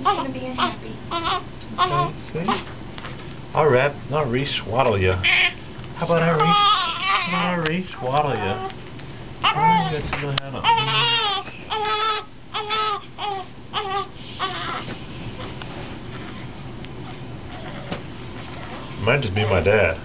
Mom's gonna be unhappy. Okay, see? I'll wrap, re-swaddle you. How about I re, how re-swaddle you? Might just be my dad.